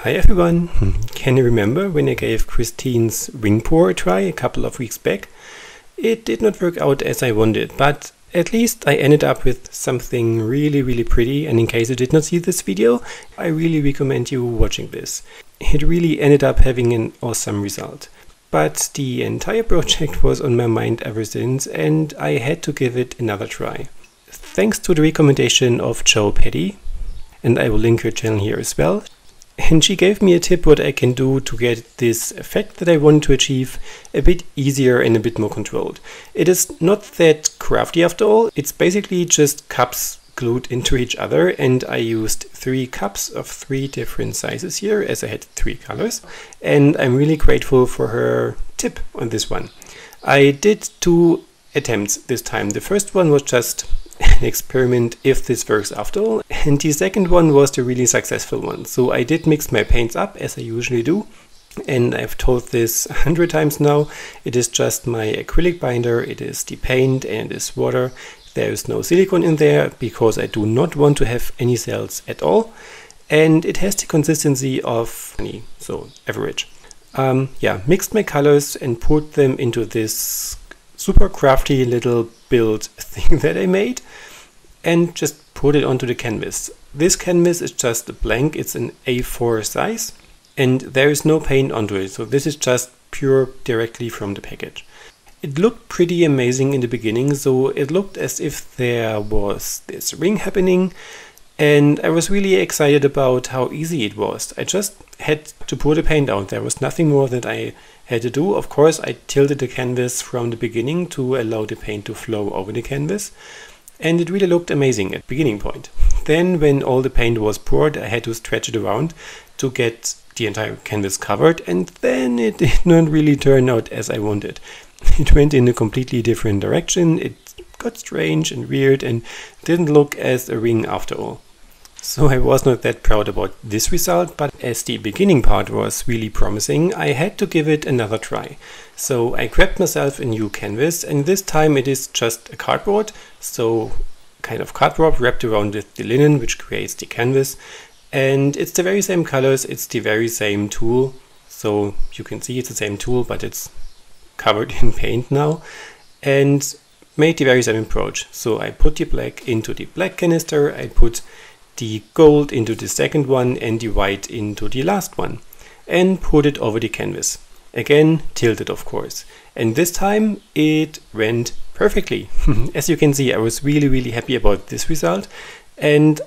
Hi everyone! Can you remember when I gave Christine's wing pour a try a couple of weeks back? It did not work out as I wanted, but at least I ended up with something really really pretty and in case you did not see this video, I really recommend you watching this. It really ended up having an awesome result. But the entire project was on my mind ever since and I had to give it another try. Thanks to the recommendation of JoPaddy, and I will link her channel here as well, and she gave me a tip what I can do to get this effect that I want to achieve a bit easier and a bit more controlled. It is not that crafty after all, it's basically just cups glued into each other and I used three cups of three different sizes here as I had three colors and I'm really grateful for her tip on this one. I did two attempts this time. The first one was just experiment if this works after all. And the second one was the really successful one. So I did mix my paints up as I usually do. And I've told this a hundred times now. It is just my acrylic binder, it is the paint and it is water. There is no silicone in there because I do not want to have any cells at all. And it has the consistency of honey, so average. Um, yeah, mixed my colors and put them into this super crafty little build thing that I made and just put it onto the canvas. This canvas is just a blank, it's an A4 size and there is no paint onto it. So this is just pure directly from the package. It looked pretty amazing in the beginning, so it looked as if there was this wing happening and I was really excited about how easy it was. I just had to pour the paint out. There was nothing more that I had to do. Of course, I tilted the canvas from the beginning to allow the paint to flow over the canvas. And it really looked amazing at the beginning point. Then when all the paint was poured, I had to stretch it around to get the entire canvas covered. And then it did not really turn out as I wanted. It went in a completely different direction. It got strange and weird and didn't look as a wing after all. So I was not that proud about this result, but as the beginning part was really promising, I had to give it another try. So I grabbed myself a new canvas and this time it is just a cardboard, so kind of cardboard wrapped around with the linen which creates the canvas. And it's the very same colors, it's the very same tool. So you can see it's the same tool, but it's covered in paint now. And made the very same approach. So I put the black into the black canister, I put the gold into the second one and the white into the last one and put it over the canvas. Again, tilted of course. And this time it went perfectly. as you can see, I was really, really happy about this result. And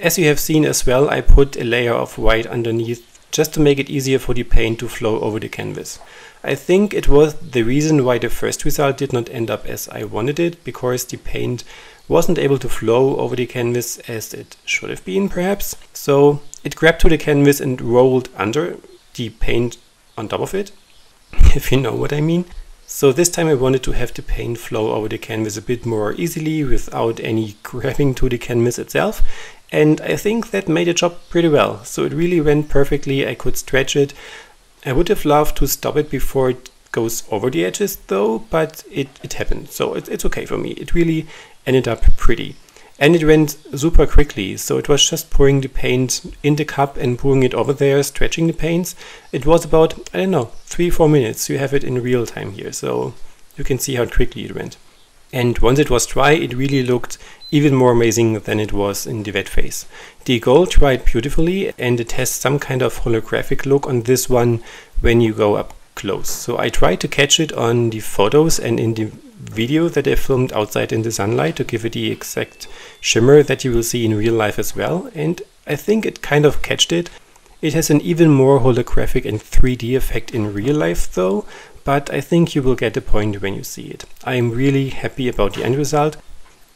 as you have seen as well, I put a layer of white underneath just to make it easier for the paint to flow over the canvas. I think it was the reason why the first result did not end up as I wanted it, because the paint wasn't able to flow over the canvas as it should have been perhaps. So it grabbed to the canvas and rolled under the paint on top of it, if you know what I mean. So this time I wanted to have the paint flow over the canvas a bit more easily without any grabbing to the canvas itself. And I think that made the job pretty well. So it really went perfectly. I could stretch it. I would have loved to stop it before it goes over the edges though, but it, it happened. So it, it's okay for me. It really ended up pretty. And it went super quickly, so it was just pouring the paint in the cup and pouring it over there, stretching the paints. It was about, I don't know, three, four minutes. You have it in real time here, so you can see how quickly it went. And once it was dry, it really looked even more amazing than it was in the wet phase. The gold dried beautifully and it has some kind of holographic look on this one when you go up close. So I tried to catch it on the photos and in the video that I filmed outside in the sunlight to give it the exact shimmer that you will see in real life as well. And I think it kind of catched it. It has an even more holographic and 3D effect in real life though, but I think you will get the point when you see it. I am really happy about the end result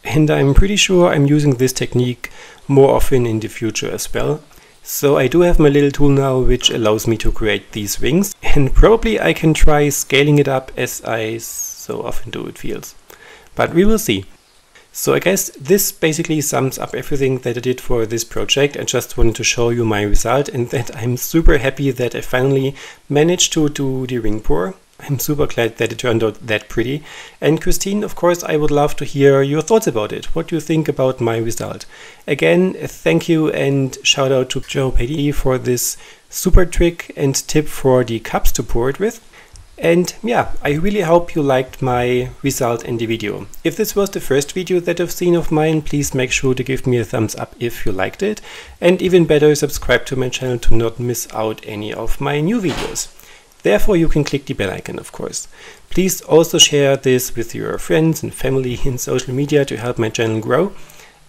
and I'm pretty sure I'm using this technique more often in the future as well. So I do have my little tool now which allows me to create these wings and probably I can try scaling it up as I so often do it feels. But we will see. So I guess this basically sums up everything that I did for this project. I just wanted to show you my result and that I'm super happy that I finally managed to do the wing pour. I'm super glad that it turned out that pretty. And Christine, of course, I would love to hear your thoughts about it. What do you think about my result? Again, thank you and shout out to JoPaddy for this super trick and tip for the cups to pour it with. And yeah, I really hope you liked my result in the video. If this was the first video that you've seen of mine, please make sure to give me a thumbs up if you liked it. And even better, subscribe to my channel to not miss out any of my new videos. Therefore, you can click the bell icon, of course. Please also share this with your friends and family in social media to help my channel grow.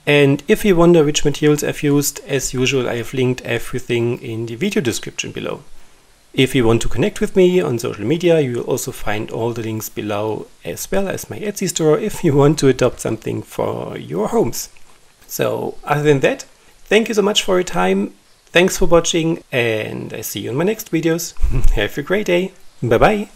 And if you wonder which materials I've used, as usual, I have linked everything in the video description below. If you want to connect with me on social media, you will also find all the links below as well as my Etsy store if you want to adopt something for your homes. So other than that, thank you so much for your time. Thanks for watching and I see you in my next videos. Have a great day. Bye bye.